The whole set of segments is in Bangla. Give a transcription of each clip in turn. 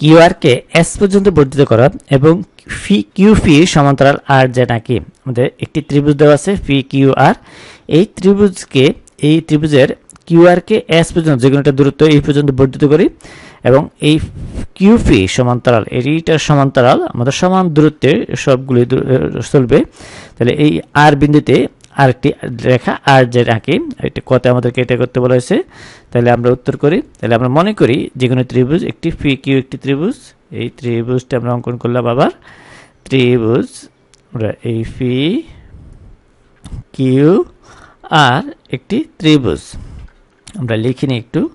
কিউআরকে এস পর্যন্ত বর্ধিত করা এবং ফি কিউ ফি সমান্তরাল আর যে নাকি আমাদের একটি ত্রিভুজ দেওয়া আছে ফি কিউ আর এই ত্রিভুজকে, এই ত্রিভুজের কিউআরকে এস পর্যন্ত, যে কোনো একটা দূরত্ব এই পর্যন্ত বর্ধিত করি এবং এই কিউ ফি সমান্তরাল এইটার সমান্তরাল, আমাদের সমান দূরত্বে সবগুলি চলবে। তাহলে এই আর বিন্দুতে আরেকটি রেখা আর যে আঁকি এটা কত আমাদেরকে এটা করতে বলা হয়েছে। তাহলে আমরা উত্তর করি। তাহলে আমরা মনে করি যে কোনো ত্রিভুজ, একটি ফি কিউ একটি ত্রিভুজ। এই ত্রিভুজটা আমরা অঙ্কন করলাম আবার। ত্রিভুজ, আমরা এই ফি কিউ আর একটি ত্রিভুজ। আমরা লিখিনি একটু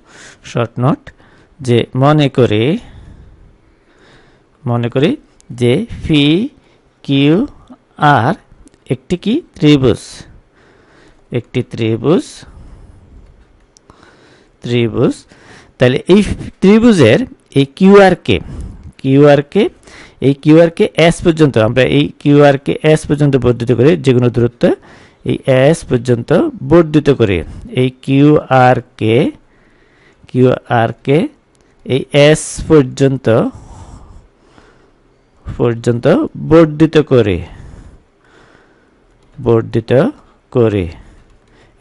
শর্ট নোট যে মনে করি মনে করি যে ফি কিউ আর একটি কি ত্রিভুজ। একটি ত্রিভুজ ত্রিভুজ। তাহলে এই ত্রিভুজের এই কিউআরকে কিউআরকে এই কিউআরকে এস পর্যন্ত, আমরা এই কিউআরকে এস পর্যন্ত বর্ধিত করে যে কোনো দূরত্ব, এই এস পর্যন্ত বর্ধিত করে এই কিউআরকে কিউআরকে এই এস পর্যন্ত পর্যন্ত বর্ধিত করে বর্ধিত করে।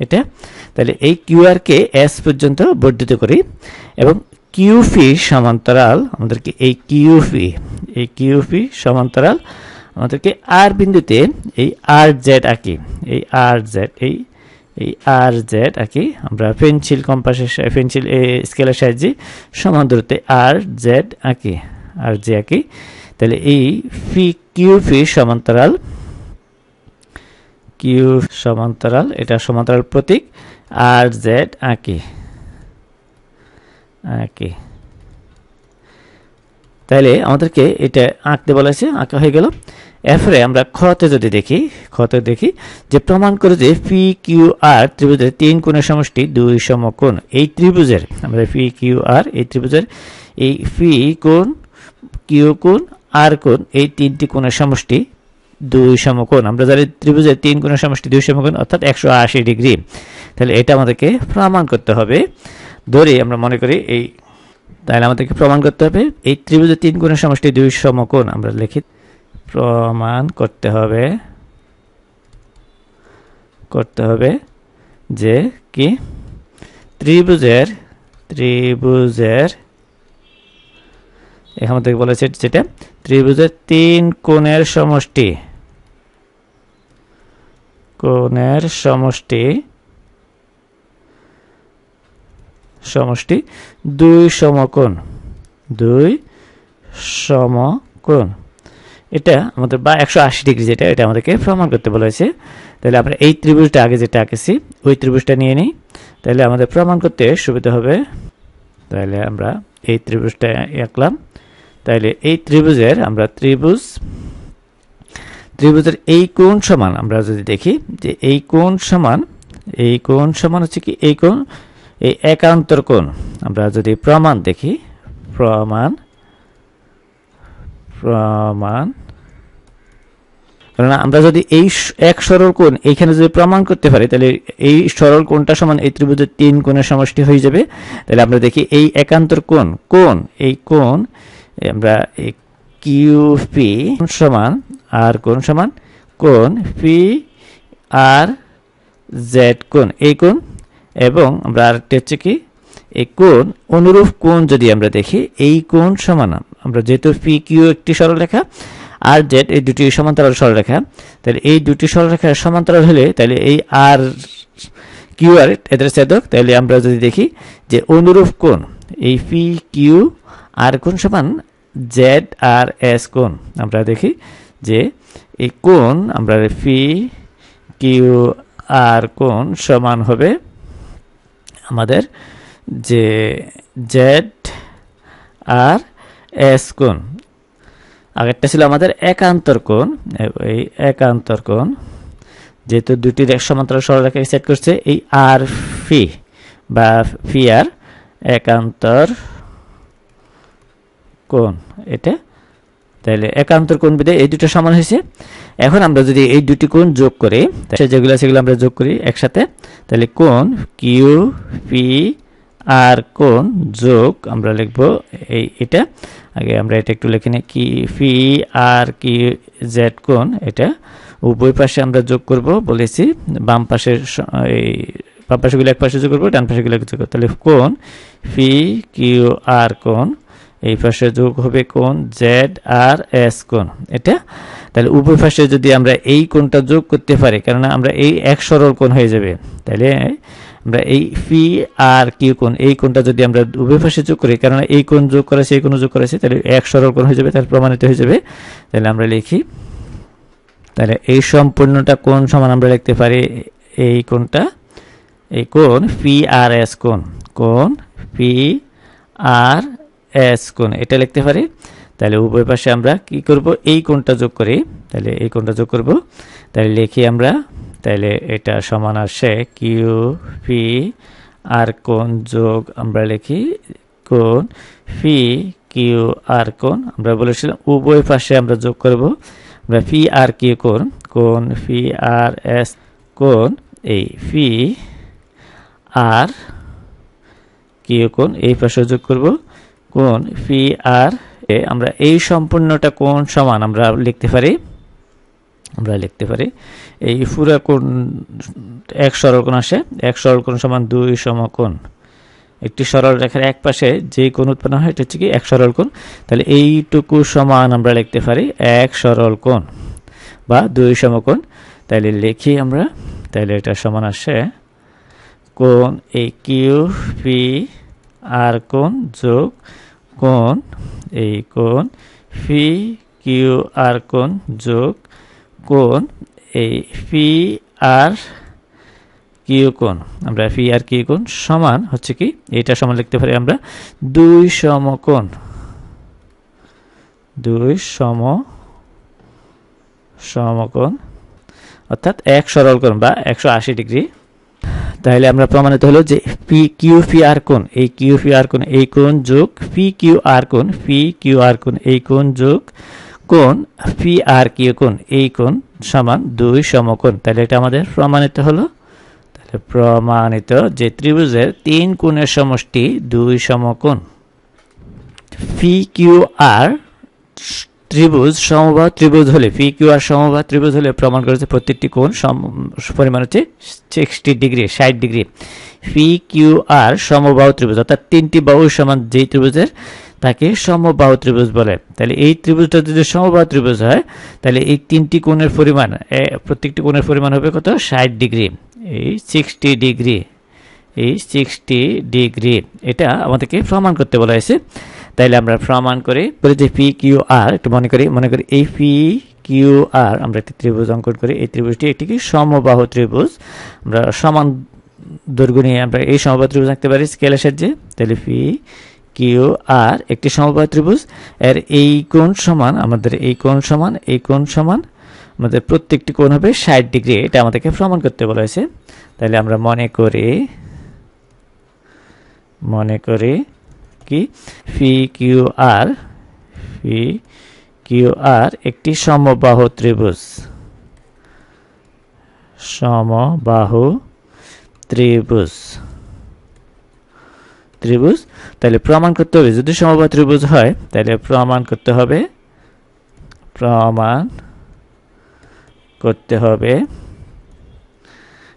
এটা? তাহলে এই কিউ কিউআরকে এস পর্যন্ত বর্ধিত করি। এবং কিউফি সমান্তরাল, আমাদেরকে এই কিউফি এই কিউফি সমান্তরাল, আমাদেরকে আর বিন্দুতে এই আর জেড আঁকি। এই আর জেড এই এই আর জেড আঁকি। আমরা পেন্সিল কম্পাসের পেন্সিল স্কেলের সাহায্যে সমান দূরত্বে আর জেড আঁকি আর জে আঁকি। তাহলে এই ফি কিউ ফি সমান্তরাল কিউ সমান্তরাল, এটা সমান্তরাল প্রতীক, আর জেড আঁকি। আঁকি। তাহলে আমাদেরকে এটা আঁকতে বলা হয়েছে, আঁকা হয়ে গেল। এরপরে আমরা খতে যদি দেখি খতে দেখি যে প্রমাণ করে যে পি কিউ আর ত্রিভুজের তিন কোণের সমষ্টি দুই সমকোণ। এই ত্রিভুজের, আমরা পি কিউ আর এই ত্রিভুজের এই পি কোণ কিউ কোণ আর কোণ, এই তিনটি কোণের সমষ্টি দুই সমকোণ। আমরা জানি ত্রিভুজের তিন কোণের সমষ্টি দুই সমকোণ, অর্থাৎ একশো আশি ডিগ্রি। তাহলে এটা আমাদেরকে প্রমাণ করতে হবে। ধরে, আমরা মনে করি এই তাহলে আমাদেরকে প্রমাণ করতে হবে। এই ত্রিভুজের তিন কোণের সমষ্টি দুই সমকোণ, আমরা লিখি, প্রমাণ করতে হবে। করতে হবে যে কি? ত্রিভুজের ত্রিভুজের এখান থেকে বলেছে যেটা? ত্রিভুজের তিন কোণের সমষ্টি। কোণের সমষ্টি সমষ্টি, দুই সমকোণ দুই সমকোণ। এটা আমাদের বা একশো আশি ডিগ্রি যেটা, এটা আমাদেরকে প্রমাণ করতে বলা হয়েছে। তাহলে আমরা এই ত্রিভুজটা আগে যেটা আঁকেছি, ওই ত্রিভুজটা নিয়ে নিই। তাহলে আমাদের প্রমাণ করতে সুবিধা হবে। তাহলে আমরা এই ত্রিভুজটা আঁকলাম। তাহলে এই ত্রিভুজের আমরা ত্রিভুজ ত্রিভুজের এই কোণ সমান, আমরা যদি দেখি যে এই কোণ সমান, এই কোণ সমান হচ্ছে কি? এই কোণ, এই একান্তর কোণ। আমরা যদি প্রমাণ দেখি, প্রমাণ প্রমাণ, কেননা আমরা যদি এই এক সরল কোণ এইখানে যদি প্রমাণ করতে পারি, তাহলে এই সরল কোণটা সমান এই ত্রিভুজের তিন কোণের সমষ্টি হয়ে যাবে। তাহলে আমরা দেখি এই একান্তর কোণ কোণ, এই কোণ, আমরা এই কিউ পি সমান আর কোন সমান কোন পি আর জেড কোন এই কোন এবং আমরা আরেকটি হচ্ছে কি এই কোন অনুরূপ কোন যদি আমরা দেখি এই কোন সমান আমরা যেহেতু পি কিউ একটি সরলরেখা আর জেড এই দুটি সমান্তরাল সরলরেখা তাহলে এই দুটি সরলরেখা সমান্তরাল হলে তাহলে এই আর কিউ আর এদের ছেদক তাহলে আমরা যদি দেখি যে অনুরূপ কোণ এই পি কিউ আর কোণ সমান জেড আর এস কোণ। আমরা দেখি যে এই কোণ, আমরা পি কিউ আর কোণ সমান হবে আমাদের যে জেড আর এস কোণ। আগেরটা ছিল আমাদের একান্তর কোণ, এই একান্তর কোণ, যেহেতু দুটি সমান্তরাল সরলরেখাকে সেট করছে, এই আর ফি বা ফি আর একান্তর কোণ এটা, তাহলে একান্তর কোন বিদে এই দুটো সমান হয়েছে। এখন আমরা যদি এই দুটি কোণ যোগ করি যেগুলো সেগুলো আমরা যোগ করি একসাথে। তাহলে কোন কিউ পি আর কোন যোগ আমরা লিখব এই এটা। আগে আমরা এটা একটু লিখে নিই কি ফি আর কি জেড কোন এটা। উভয় পাশে আমরা যোগ করব, বলেছি বাম পাশের এই বাম পাশেগুলো এক পাশে যোগ করব, ডান পাশেগুলো যোগ করব। তাহলে কোন ফি কিউ আর কোণ এই পাশে যোগ হবে কোন জেড আর এস কোন এটা? তাহলে উভয় পাশে যদি আমরা এই কোণটা যোগ করতে পারি, কেননা আমরা এই এক সরল কোণ হয়ে যাবে, তাহলে আমরা এই ফি আর কিউ কোণ, এই কোণটা যদি আমরা উভয় পাশে যোগ করি, কেননা এই কোণ যোগ করেছে, এই কোণ যোগ করেছে, তাহলে এক সরল কোণ হয়ে যাবে, তাহলে প্রমাণিত হয়ে যাবে। তাহলে আমরা লিখি, তাহলে এই সম্পূর্ণটা কোণ সমান আমরা লিখতে পারি এই কোণটা, এই কোণ পি আর এস কোণ কোণ পি আর এস কোণ, এটা লিখতে পারি। তাহলে উভয় পাশে আমরা কি করব? এই কোণটা যোগ করি। তাহলে এই কোণটা যোগ করব। তাহলে লিখি আমরা, তাহলে এটা সমান আসে কিউ পি আর কোণ যোগ, আমরা লিখি কোণ পি কিউ আর কোণ, আমরা বলেছিলাম উভয় পাশে আমরা যোগ করব। আমরা পি আর কিউ কোণ কোণ পি আর এস কোণ, এই পি আর কিউ কোণ, এই পাশে যোগ করব। কোণ পি আর আমরা এই সম্পূর্ণটা কোন সমান? আমরা লিখতে পারি, আমরা লিখতে পারি, এই পুরা কোণ এক সরল কোণ আসে, এক সরল কোণ সমান দুই সমকোণ। একটি সরল রেখার এক পাশে যে কোণ উৎপন্ন হয়, এটা হচ্ছে কি এক সরল কোণ। তাহলে এইটুকু সমান আমরা লিখতে পারি এক সরল কোণ বা দুই সমকোণ। তাহলে লিখি আমরা, তাহলে এটা সমান আসে কোণ এই কিউ পি আর কোণ যোগ কোণ, এই কোণ, ফি, কিউ, আর কোণ যোগ কোণ, এই ফি, আর কিউ কোণ। আমরা ফি, আর কিউ কোণ সমান হচ্ছে কি? এটা সমান লিখতে পারি আমরা দুই সমকোণ। দুই সম সমকোণ। অর্থাৎ এক সরল কোণ বা একশো আশি ডিগ্রি তাহলে আমরা প্রমাণিত হলো যে পি কিউ পি আর কোণ, এই কিউ পি আর কোণ, এই কোণ যোগ পি কিউ আর কোণ পি কিউ আর কোণ, এই কোণ যোগ কোণ পি আর কিউ কোণ, এই কোণ সমান দুই সমকোণ। তাহলে এটা আমাদের প্রমাণিত হলো। তাহলে প্রমাণিত যে ত্রিভুজের তিন কোণের সমষ্টি দুই সমকোণ। পি কিউ আর ত্রিভুজ সমবাহ ত্রিভুজ হলে পি কিউ আর সমবাহ ত্রিভুজ হলে প্রমাণ করেছে প্রত্যেকটি কোণ পরিমাণ হচ্ছে সিক্সটি ডিগ্রি ষাট ডিগ্রি পি কিউ আর সমবাহ ত্রিভুজ, অর্থাৎ তিনটি বাহু সমান যেই ত্রিভুজের, তাকে সমবাহু ত্রিভুজ বলে। তাহলে এই ত্রিভুজটা যদি সমবাহু ত্রিভুজ হয়, তাহলে এই তিনটি কোণের পরিমাণ প্রত্যেকটি কোণের পরিমাণ হবে কত? ষাট ডিগ্রি এই সিক্সটি ডিগ্রি এই সিক্সটি ডিগ্রি এটা আমাদেরকে প্রমাণ করতে বলা হয়েছে। তাইলে আমরা প্রমাণ করি, বলি যে পি কিউ আর একটু মনে করি মনে করি এই পি কিউ আর আমরা একটি ত্রিভুজ অঙ্কন করি, এই ত্রিভুজটি একটি কি সমবাহ ত্রিভুজ। আমরা সমান দৈর্ঘ্য নিয়ে আমরা এই সমবাহু ত্রিভুজ আঁকতে পারি স্কেলের সাহায্যে। তাহলে পি কিউ আর একটি সমবাহ ত্রিভুজ, এর এই কোণ সমান, আমাদের এই কোণ সমান, এই কোণ সমান, আমাদের প্রত্যেকটি কোণ হবে ষাট ডিগ্রি, এটা আমাদেরকে প্রমাণ করতে বলা হয়েছে। তাহলে আমরা মনে করি মনে করি কি? ফি কিউ আর ফি কিউ আর একটি সমবাহু ত্রিভুজ। সমবাহু ত্রিভুজ। ত্রিভুজ? তাহলে প্রমাণ করতে হবে, যদি সমবাহু ত্রিভুজ হয়, তাহলে প্রমাণ করতে হবে। প্রমাণ করতে হবে।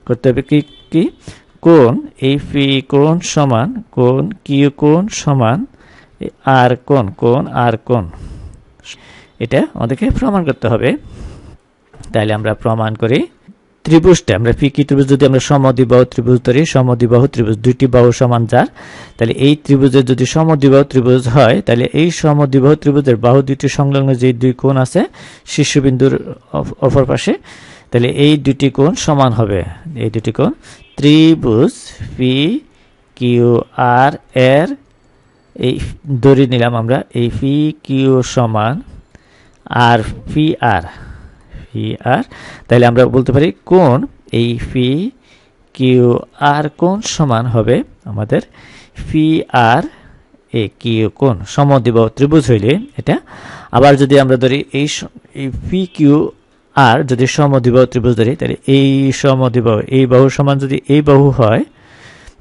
করতে হবে কি কি? কোন এই ফি কোন সমান কোন কিউ কোন সমান আর কোন কোন আর কোন এটা আমাদেরকে প্রমাণ করতে হবে। তাহলে আমরা প্রমাণ করি। ত্রিভুজটা, আমরা পি কি ত্রিভুজ? যদি আমরা সমদ্বিবাহু ত্রিভুজ ধরি, সমদ্বিবাহু ত্রিভুজ দুইটি বাহু সমান যার তাহলে এই ত্রিভুজের যদি সমদ্বিবাহু ত্রিভুজ হয় তাহলে এই সমদ্বিবাহু ত্রিভুজের বাহু দুইটি সংলগ্ন যে দুই কোণ আছে, শীর্ষবিন্দুর অপর পাশে তাহলে এই দুটি কোণ সমান হবে। এই দুটি কোণ, ত্রিভুজ পি কিউ আর এর এই দড়ি নিলাম আমরা। এই পি কিউ সমান আর পি আর পি আর তাহলে আমরা বলতে পারি কোন এই পি কিউ আর কোন সমান হবে আমাদের পি আর এ কিউ কোন সমদ্বিব ত্রিভুজ হইলে এটা। আবার যদি আমরা ধরি এই পি কিউ আর যদি সমদ্বিবাহু ত্রিভুজ ধরি তাহলে এই সমদ্বিবাহু, এই বাহু সমান যদি এই বাহু হয়,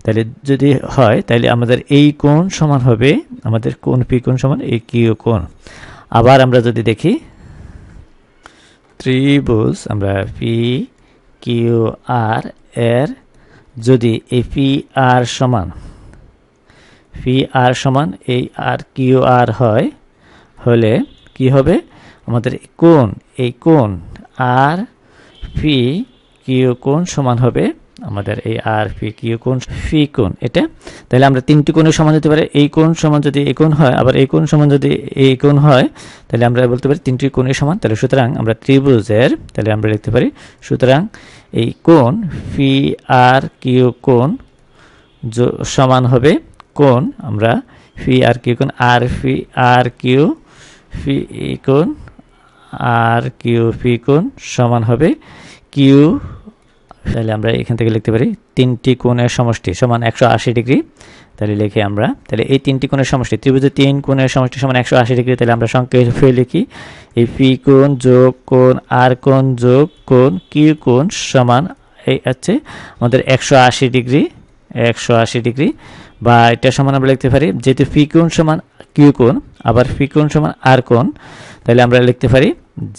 তাহলে যদি হয়, তাহলে আমাদের এই কোণ সমান হবে, আমাদের কোণ পি কোণ সমান এই কিউ কোণ। আবার আমরা যদি দেখি, ত্রিভুজ, আমরা পি কিউ আর এর যদি এই পি আর সমান, পি আর সমান এই আর কিউ আর হয়, হলে কি হবে? আমাদের কোণ, এই কোণ আর পি কিউ কোণ সমান হবে আমাদের এই আর পি কিউ কোণ ফি কোণ, এটা? তাহলে আমরা তিনটি কোণের সমান হতে পারে, এই কোণ সমান যদি এই কোণ হয়, আবার এই কোণ সমান যদি এই কোণ হয়, তাহলে আমরা বলতে পারি তিনটি কোণের সমান, তাহলে সুতরাং আমরা ত্রিভুজের, তাহলে আমরা লিখতে পারি, সুতরাং এই কোণ ফি আর কিউ কোণ সমান হবে কোণ, আমরা ফি আর কিউ কোণ, আর ফি আর কিউ ফি কোণ আর কিউ পি কোণ সমান হবে কিউ, তাহলে আমরা এখান থেকে লিখতে পারি তিনটি কোণের সমষ্টি সমান একশো আশি ডিগ্রি। তাহলে লিখি আমরা, তাহলে এই তিনটি কোণের সমষ্টি, ত্রিভুজের তিন কোণের সমষ্টি সমান একশো আশি ডিগ্রি, তাহলে আমরা সংক্ষেপে লিখি এই পি কোণ যোগ কোণ, আর কোণ যোগ কোণ, কিউ কোণ সমান, এই হচ্ছে আমাদের একশো আশি ডিগ্রি, একশো আশি ডিগ্রি। বা এটা সমান আমরা লিখতে পারি, যেহেতু ফি কোণ সমান কিউ কোণ, আবার ফি কোণ সমান আর কোণ, তাহলে আমরা লিখতে পারি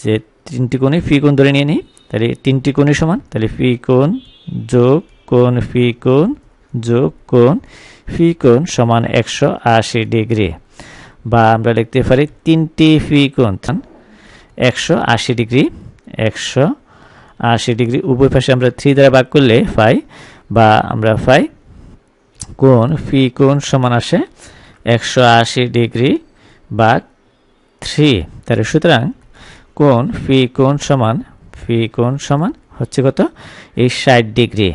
যে তিনটি কোণে ফি কোণ ধরে নিয়ে নিই, তাহলে তিনটি কোণই সমান, তাহলে ফি কোণ যোগ কোণ, ফি কোণ যোগ কোণ, ফি কোণ সমান একশো আশি ডিগ্রি। বা আমরা লিখতে পারি তিনটি ফি কোণ একশো আশি ডিগ্রি, একশো আশি ডিগ্রি, উভয় পাশে আমরা থ্রি দ্বারা ভাগ করলে পাই বা আমরা পাই কোণ ফি কোণ সমান আসে একশো আশি ডিগ্রি বা থ্রি। তাহলে সুতরাং কোণ ফি কোণ সমান, ফি কোণ সমান হচ্ছে কত? এই ষাট ডিগ্রি।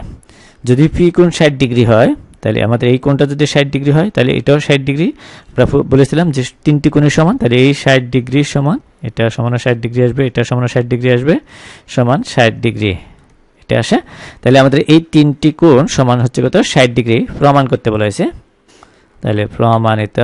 যদি ফি কোণ ষাট ডিগ্রি হয়, তাহলে আমাদের এই কোণটা যদি ষাট ডিগ্রি হয়, তাহলে এটাও ষাট ডিগ্রি। আমরা বলেছিলাম যে তিনটি কোণের সমান, তাহলে এই ষাট ডিগ্রি সমান, এটা সমান ষাট ডিগ্রি আসবে, এটা সমান ষাট ডিগ্রি আসবে, সমান ষাট ডিগ্রি। এটা আসে। তাহলে আমাদের এই তিনটি কোণ সমান হচ্ছে কত? ষাট ডিগ্রি। প্রমাণ করতে বলা হয়েছে। তাহলে প্রমাণিত